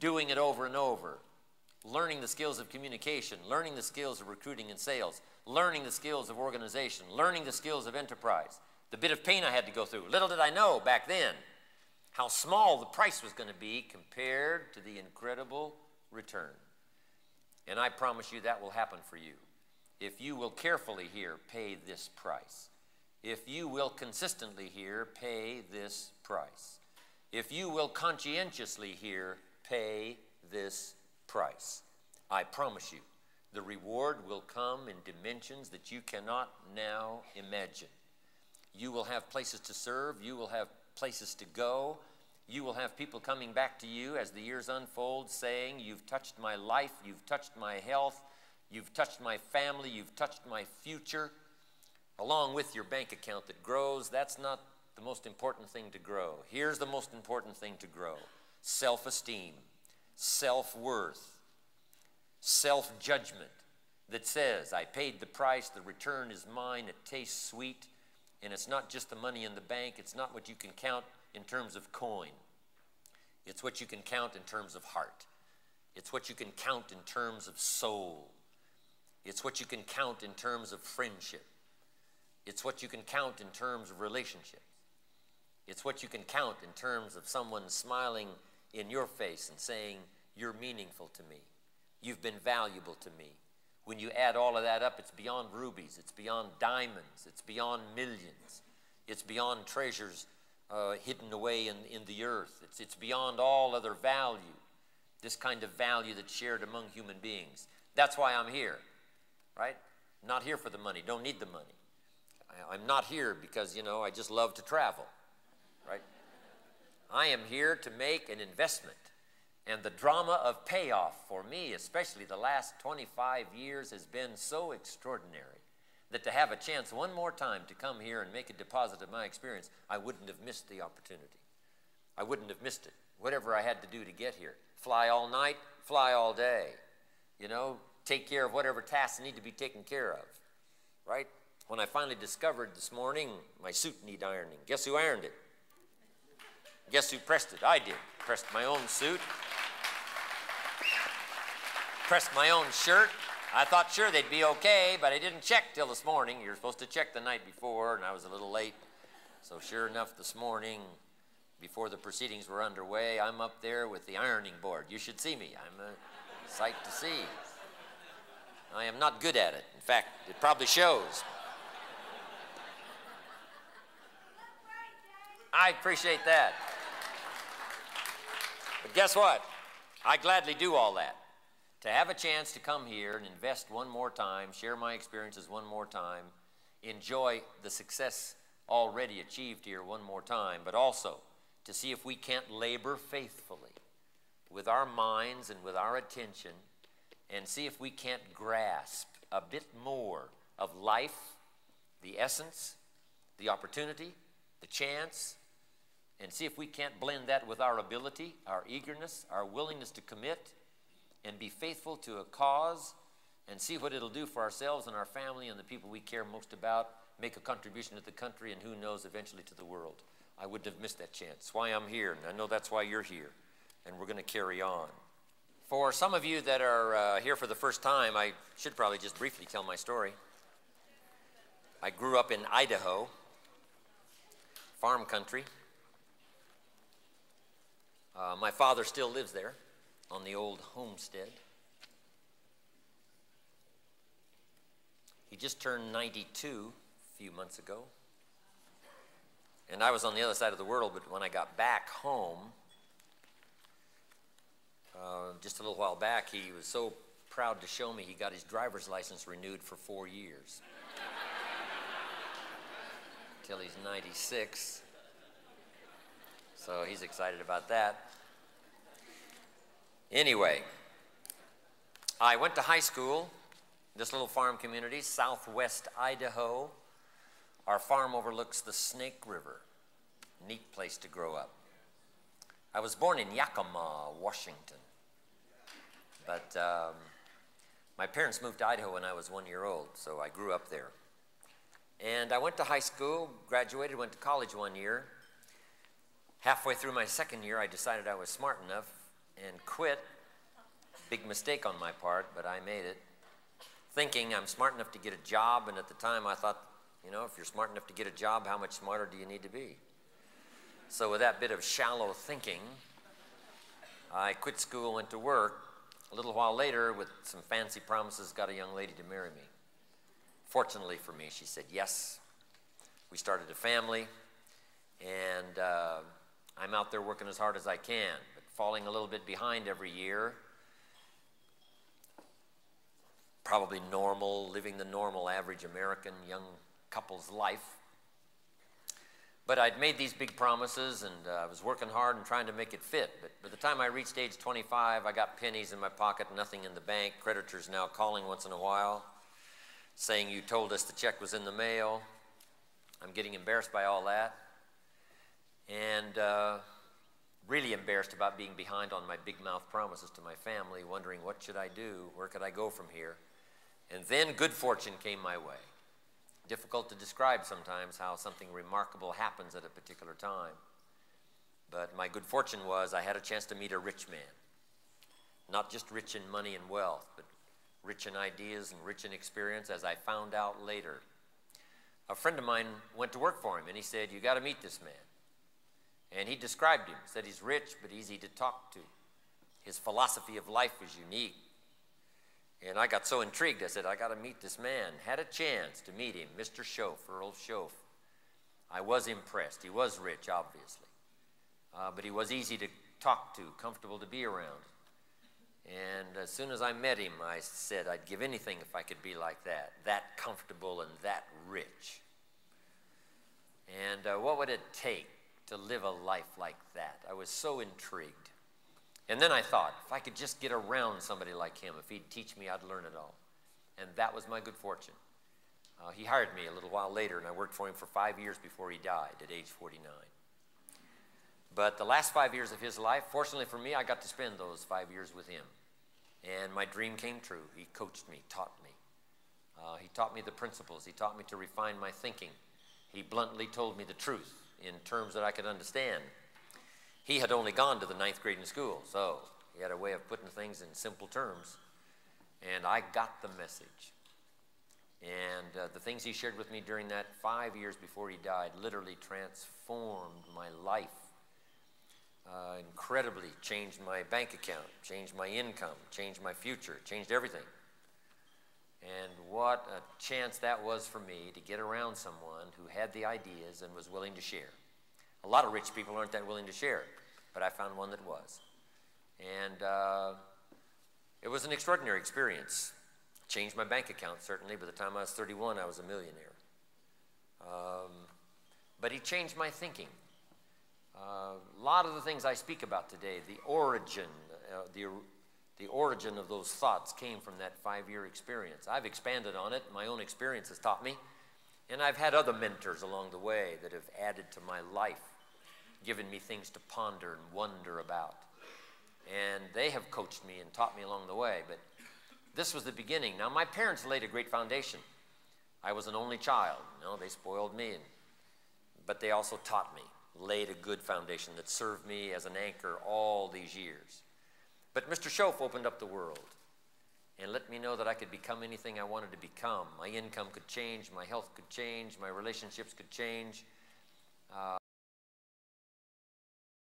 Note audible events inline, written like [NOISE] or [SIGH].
doing it over and over, learning the skills of communication, learning the skills of recruiting and sales, learning the skills of organization, learning the skills of enterprise. The bit of pain I had to go through. Little did I know back then how small the price was going to be compared to the incredible return. And I promise you that will happen for you. If you will carefully here pay this price. If you will consistently here pay this price. If you will conscientiously here pay this price. I promise you, the reward will come in dimensions that you cannot now imagine. You will have places to serve, you will have places to go. You will have people coming back to you as the years unfold saying, You've touched my life, you've touched my health, you've touched my family, you've touched my future, along with your bank account that grows. That's not the most important thing to grow. Here's the most important thing to grow self esteem, self worth, self judgment that says, I paid the price, the return is mine, it tastes sweet, and it's not just the money in the bank, it's not what you can count in terms of coin. It's what you can count in terms of heart. It's what you can count in terms of soul. It's what you can count in terms of friendship. It's what you can count in terms of relationship. It's what you can count in terms of someone smiling in your face and saying, You're meaningful to me. You've been valuable to me. When you add all of that up, it's beyond rubies, it's beyond diamonds, it's beyond millions, it's beyond treasures uh, hidden away in, in the earth. It's, it's beyond all other value, this kind of value that's shared among human beings. That's why I'm here, right? Not here for the money, don't need the money. I, I'm not here because, you know, I just love to travel? I am here to make an investment. And the drama of payoff for me, especially the last 25 years, has been so extraordinary that to have a chance one more time to come here and make a deposit of my experience, I wouldn't have missed the opportunity. I wouldn't have missed it. Whatever I had to do to get here. Fly all night, fly all day. You know, take care of whatever tasks need to be taken care of. Right? When I finally discovered this morning my suit need ironing, guess who ironed it? Guess who pressed it? I did. Pressed my own suit. Pressed my own shirt. I thought sure they'd be okay, but I didn't check till this morning. You're supposed to check the night before, and I was a little late. So, sure enough, this morning, before the proceedings were underway, I'm up there with the ironing board. You should see me. I'm a sight to see. I am not good at it. In fact, it probably shows. I appreciate that. But guess what? I gladly do all that to have a chance to come here and invest one more time, share my experiences one more time, enjoy the success already achieved here one more time, but also to see if we can't labor faithfully with our minds and with our attention and see if we can't grasp a bit more of life, the essence, the opportunity, the chance, and see if we can't blend that with our ability, our eagerness, our willingness to commit and be faithful to a cause and see what it'll do for ourselves and our family and the people we care most about, make a contribution to the country, and who knows, eventually to the world. I wouldn't have missed that chance. Why I'm here, and I know that's why you're here, and we're going to carry on. For some of you that are uh, here for the first time, I should probably just briefly tell my story. I grew up in Idaho, farm country. Uh, my father still lives there on the old homestead. He just turned 92 a few months ago. And I was on the other side of the world, but when I got back home, uh, just a little while back, he was so proud to show me he got his driver's license renewed for four years. [LAUGHS] Till he's 96. So he's excited about that. Anyway, I went to high school, this little farm community, southwest Idaho. Our farm overlooks the Snake River. Neat place to grow up. I was born in Yakima, Washington. But um, my parents moved to Idaho when I was one year old, so I grew up there. And I went to high school, graduated, went to college one year. Halfway through my second year, I decided I was smart enough and quit. Big mistake on my part, but I made it. Thinking I'm smart enough to get a job, and at the time I thought, you know, if you're smart enough to get a job, how much smarter do you need to be? So, with that bit of shallow thinking, I quit school, went to work. A little while later, with some fancy promises, got a young lady to marry me. Fortunately for me, she said yes. We started a family, and uh, I'm out there working as hard as I can, but falling a little bit behind every year. Probably normal, living the normal average American young couple's life. But I'd made these big promises and uh, I was working hard and trying to make it fit. But by the time I reached age 25, I got pennies in my pocket, nothing in the bank. Creditors now calling once in a while, saying, You told us the check was in the mail. I'm getting embarrassed by all that. And uh, really embarrassed about being behind on my big mouth promises to my family, wondering what should I do? Where could I go from here? And then good fortune came my way difficult to describe sometimes how something remarkable happens at a particular time. But my good fortune was I had a chance to meet a rich man. Not just rich in money and wealth, but rich in ideas and rich in experience, as I found out later. A friend of mine went to work for him, and he said, You got to meet this man. And he described him, said he's rich, but easy to talk to. His philosophy of life was unique. And I got so intrigued, I said, I got to meet this man. Had a chance to meet him, Mr. Shoaff, Earl Shoaff. I was impressed. He was rich, obviously. Uh, but he was easy to talk to, comfortable to be around. And as soon as I met him, I said I'd give anything if I could be like that, that comfortable and that rich. And uh, what would it take to live a life like that? I was so intrigued. And then I thought, if I could just get around somebody like him, if he'd teach me, I'd learn it all. And that was my good fortune. Uh, he hired me a little while later, and I worked for him for five years before he died at age 49. But the last five years of his life, fortunately for me, I got to spend those five years with him. And my dream came true. He coached me, taught me. Uh, he taught me the principles. He taught me to refine my thinking. He bluntly told me the truth in terms that I could understand. He had only gone to the ninth grade in school, so he had a way of putting things in simple terms. And I got the message. And uh, the things he shared with me during that five years before he died literally transformed my life. Uh, incredibly changed my bank account, changed my income, changed my future, changed everything. And what a chance that was for me to get around someone who had the ideas and was willing to share. A lot of rich people aren't that willing to share, but I found one that was. And uh, it was an extraordinary experience. Changed my bank account, certainly. By the time I was 31, I was a millionaire. Um, but he changed my thinking. Uh, a lot of the things I speak about today, the origin, uh, the, the origin of those thoughts came from that five-year experience. I've expanded on it. My own experience has taught me. And I've had other mentors along the way that have added to my life given me things to ponder and wonder about. And they have coached me and taught me along the way. But this was the beginning. Now, my parents laid a great foundation. I was an only child. You know, they spoiled me, and, but they also taught me, laid a good foundation that served me as an anchor all these years. But Mr. Shoaff opened up the world and let me know that I could become anything I wanted to become. My income could change, my health could change, my relationships could change. Uh,